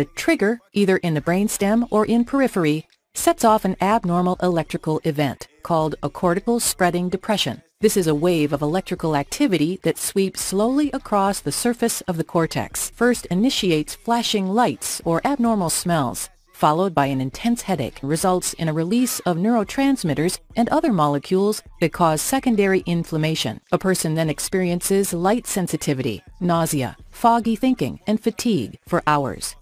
A trigger, either in the brainstem or in periphery, sets off an abnormal electrical event called a cortical spreading depression. This is a wave of electrical activity that sweeps slowly across the surface of the cortex. First initiates flashing lights or abnormal smells, followed by an intense headache, results in a release of neurotransmitters and other molecules that cause secondary inflammation. A person then experiences light sensitivity, nausea, foggy thinking, and fatigue for hours.